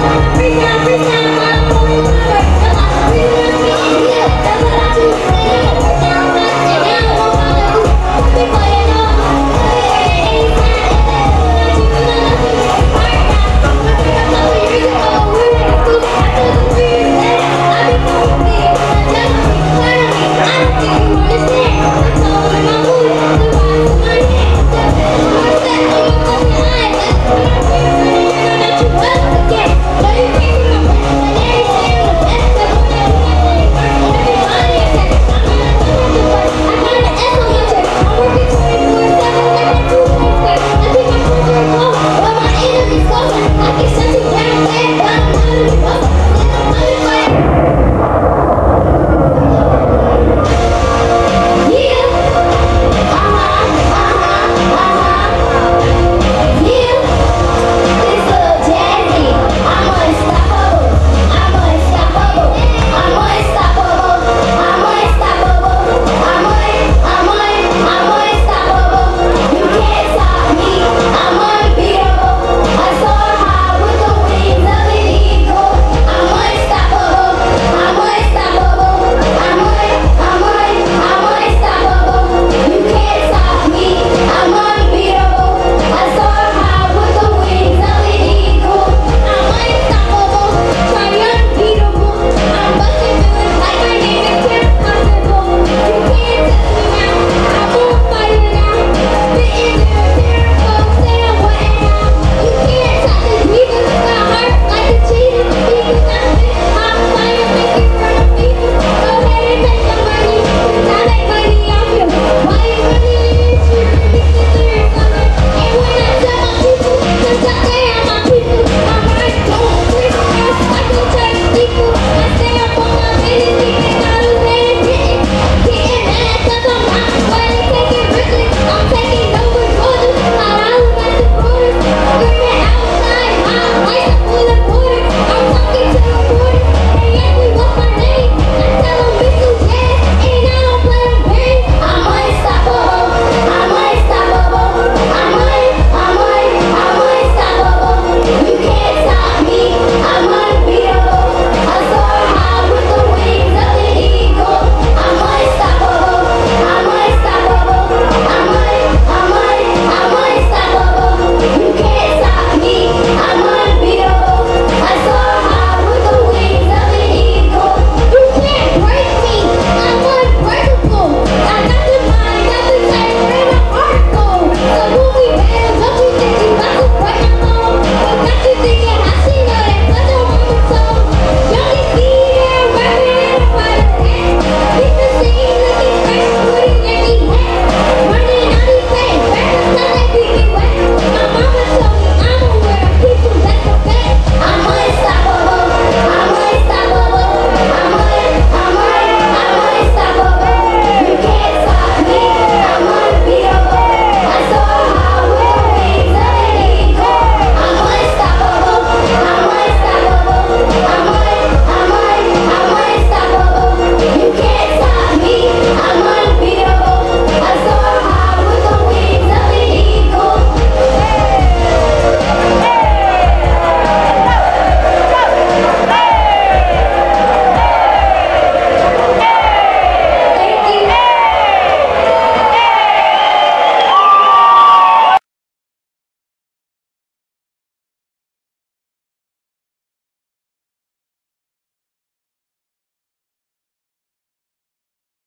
Africa, Africa.